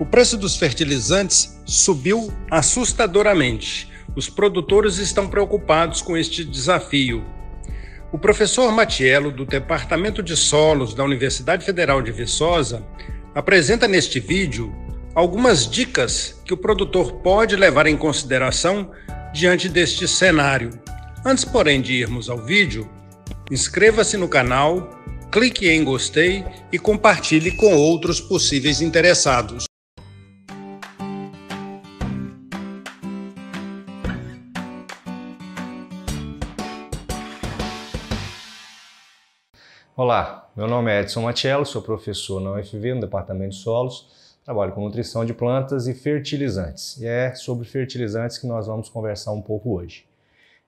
O preço dos fertilizantes subiu assustadoramente. Os produtores estão preocupados com este desafio. O professor Matiello, do Departamento de Solos da Universidade Federal de Viçosa, apresenta neste vídeo algumas dicas que o produtor pode levar em consideração diante deste cenário. Antes, porém, de irmos ao vídeo, inscreva-se no canal, clique em gostei e compartilhe com outros possíveis interessados. Olá, meu nome é Edson Matiello, sou professor na UFV, no Departamento de Solos, trabalho com nutrição de plantas e fertilizantes. E é sobre fertilizantes que nós vamos conversar um pouco hoje.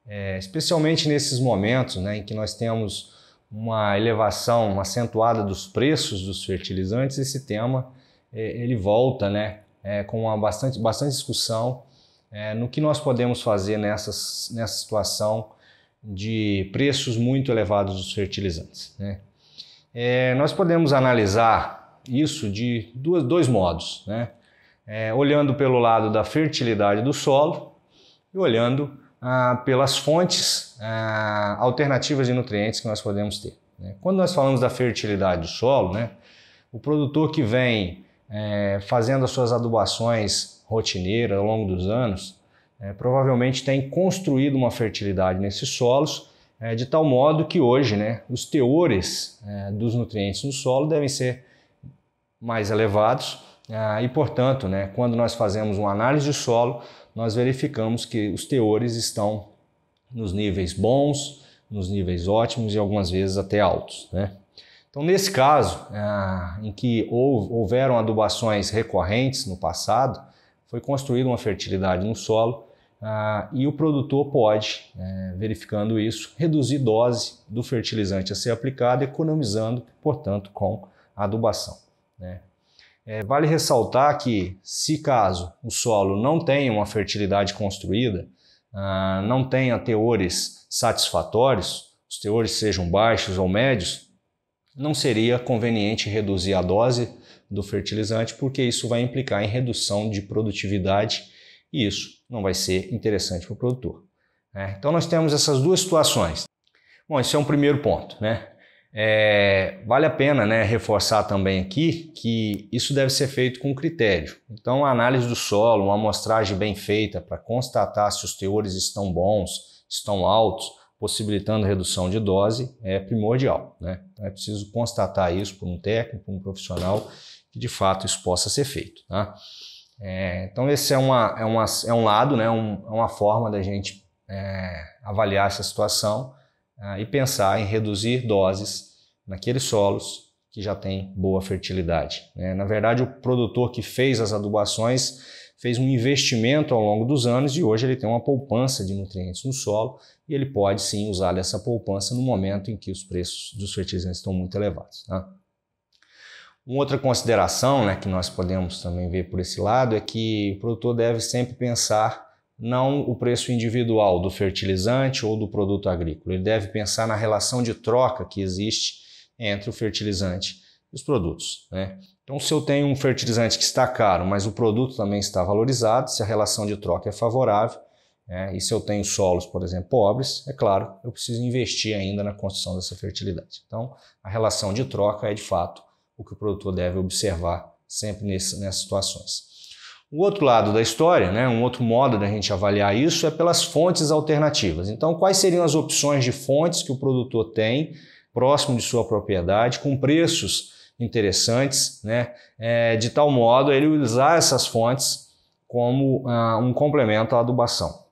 É, especialmente nesses momentos né, em que nós temos uma elevação acentuada dos preços dos fertilizantes, esse tema é, ele volta né, é, com uma bastante, bastante discussão é, no que nós podemos fazer nessas, nessa situação de preços muito elevados dos fertilizantes. Né? É, nós podemos analisar isso de duas, dois modos, né? É, olhando pelo lado da fertilidade do solo e olhando ah, pelas fontes ah, alternativas de nutrientes que nós podemos ter. Né? Quando nós falamos da fertilidade do solo, né, o produtor que vem é, fazendo as suas adubações rotineiras ao longo dos anos, é, provavelmente tem construído uma fertilidade nesses solos, é, de tal modo que hoje né, os teores é, dos nutrientes no solo devem ser mais elevados é, e, portanto, né, quando nós fazemos uma análise de solo, nós verificamos que os teores estão nos níveis bons, nos níveis ótimos e algumas vezes até altos. Né? Então, nesse caso, é, em que houveram adubações recorrentes no passado, foi construída uma fertilidade no solo, ah, e o produtor pode, é, verificando isso, reduzir dose do fertilizante a ser aplicado, economizando, portanto, com adubação. Né? É, vale ressaltar que, se caso o solo não tenha uma fertilidade construída, ah, não tenha teores satisfatórios, os teores sejam baixos ou médios, não seria conveniente reduzir a dose do fertilizante, porque isso vai implicar em redução de produtividade e isso não vai ser interessante para o produtor. Né? Então nós temos essas duas situações. Bom, esse é um primeiro ponto. Né? É, vale a pena né, reforçar também aqui que isso deve ser feito com critério. Então, a análise do solo, uma amostragem bem feita para constatar se os teores estão bons, estão altos, possibilitando redução de dose, é primordial. Né? Então, é preciso constatar isso por um técnico, por um profissional, que de fato isso possa ser feito. Tá? É, então esse é, uma, é, uma, é um lado, né, um, é uma forma da gente é, avaliar essa situação é, e pensar em reduzir doses naqueles solos que já têm boa fertilidade. Né? Na verdade, o produtor que fez as adubações fez um investimento ao longo dos anos e hoje ele tem uma poupança de nutrientes no solo e ele pode sim usar essa poupança no momento em que os preços dos fertilizantes estão muito elevados. Tá? Uma outra consideração né, que nós podemos também ver por esse lado é que o produtor deve sempre pensar não o preço individual do fertilizante ou do produto agrícola, ele deve pensar na relação de troca que existe entre o fertilizante e os produtos. Né? Então, se eu tenho um fertilizante que está caro, mas o produto também está valorizado, se a relação de troca é favorável, né? e se eu tenho solos, por exemplo, pobres, é claro, eu preciso investir ainda na construção dessa fertilidade. Então, a relação de troca é de fato o que o produtor deve observar sempre nesse, nessas situações. O outro lado da história, né, um outro modo da gente avaliar isso é pelas fontes alternativas. Então, quais seriam as opções de fontes que o produtor tem próximo de sua propriedade, com preços interessantes, né, é, de tal modo ele usar essas fontes como ah, um complemento à adubação.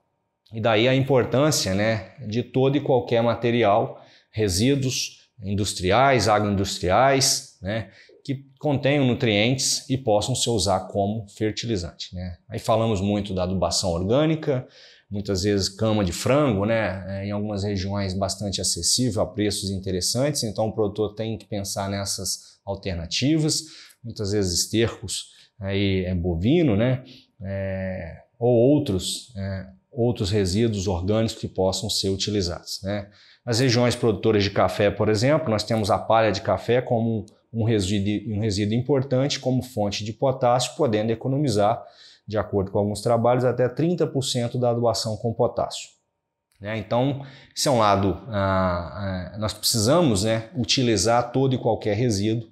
E daí a importância né, de todo e qualquer material, resíduos industriais, agroindustriais, né, que contenham nutrientes e possam ser usados como fertilizante. Né? Aí falamos muito da adubação orgânica, muitas vezes cama de frango, né, é, em algumas regiões bastante acessível a preços interessantes, então o produtor tem que pensar nessas alternativas, muitas vezes estercos aí é bovino, né, é, ou outros, é, outros resíduos orgânicos que possam ser utilizados. Né. Nas regiões produtoras de café, por exemplo, nós temos a palha de café como um resíduo, um resíduo importante como fonte de potássio, podendo economizar, de acordo com alguns trabalhos, até 30% da adubação com potássio. Né? Então, esse é um lado, ah, ah, nós precisamos né, utilizar todo e qualquer resíduo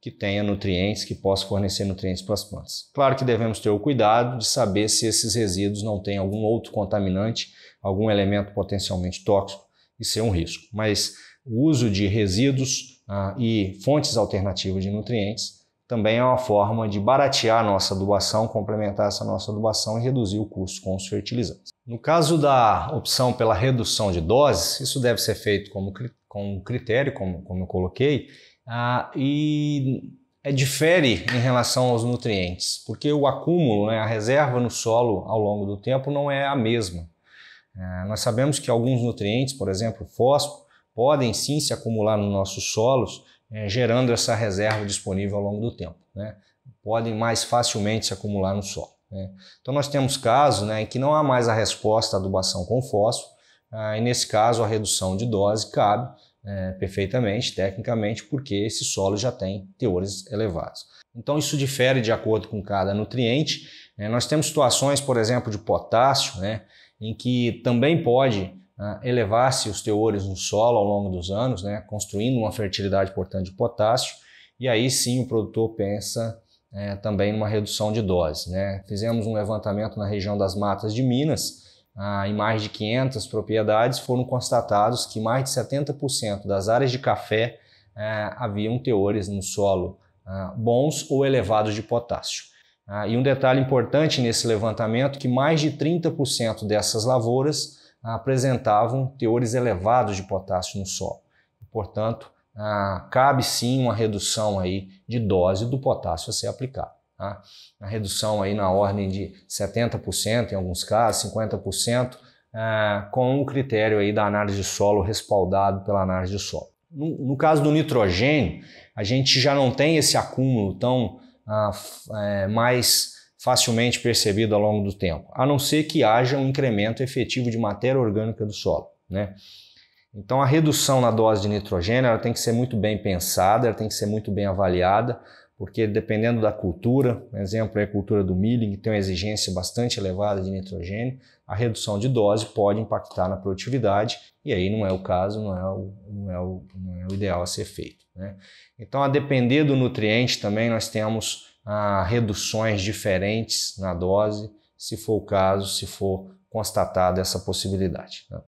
que tenha nutrientes, que possa fornecer nutrientes para as plantas. Claro que devemos ter o cuidado de saber se esses resíduos não têm algum outro contaminante, algum elemento potencialmente tóxico, isso é um risco. Mas o uso de resíduos ah, e fontes alternativas de nutrientes também é uma forma de baratear a nossa adubação, complementar essa nossa adubação e reduzir o custo com os fertilizantes. No caso da opção pela redução de doses, isso deve ser feito como, como critério, como, como eu coloquei, ah, e é, difere em relação aos nutrientes, porque o acúmulo, né, a reserva no solo ao longo do tempo não é a mesma. É, nós sabemos que alguns nutrientes, por exemplo, fósforo, podem sim se acumular nos nossos solos, é, gerando essa reserva disponível ao longo do tempo. Né? Podem mais facilmente se acumular no solo. Né? Então nós temos casos né, em que não há mais a resposta à adubação com fósforo, ah, e nesse caso a redução de dose cabe é, perfeitamente, tecnicamente, porque esse solo já tem teores elevados. Então isso difere de acordo com cada nutriente. É, nós temos situações, por exemplo, de potássio, né, em que também pode uh, elevar-se os teores no solo ao longo dos anos, né, construindo uma fertilidade, portanto, de potássio, e aí sim o produtor pensa é, também numa redução de dose. Né. Fizemos um levantamento na região das matas de Minas, ah, em mais de 500 propriedades, foram constatados que mais de 70% das áreas de café ah, haviam teores no solo ah, bons ou elevados de potássio. Ah, e um detalhe importante nesse levantamento que mais de 30% dessas lavouras apresentavam teores elevados de potássio no solo. Portanto, ah, cabe sim uma redução aí de dose do potássio a ser aplicado. Tá? A redução aí na ordem de 70% em alguns casos, 50%, é, com o critério aí da análise de solo respaldado pela análise de solo. No, no caso do nitrogênio, a gente já não tem esse acúmulo tão ah, é, mais facilmente percebido ao longo do tempo, a não ser que haja um incremento efetivo de matéria orgânica do solo. Né? Então a redução na dose de nitrogênio ela tem que ser muito bem pensada, ela tem que ser muito bem avaliada, porque dependendo da cultura, exemplo, é a cultura do milho, que tem uma exigência bastante elevada de nitrogênio, a redução de dose pode impactar na produtividade e aí não é o caso, não é o, não é o, não é o ideal a ser feito. Né? Então, a depender do nutriente também nós temos ah, reduções diferentes na dose, se for o caso, se for constatada essa possibilidade. Né?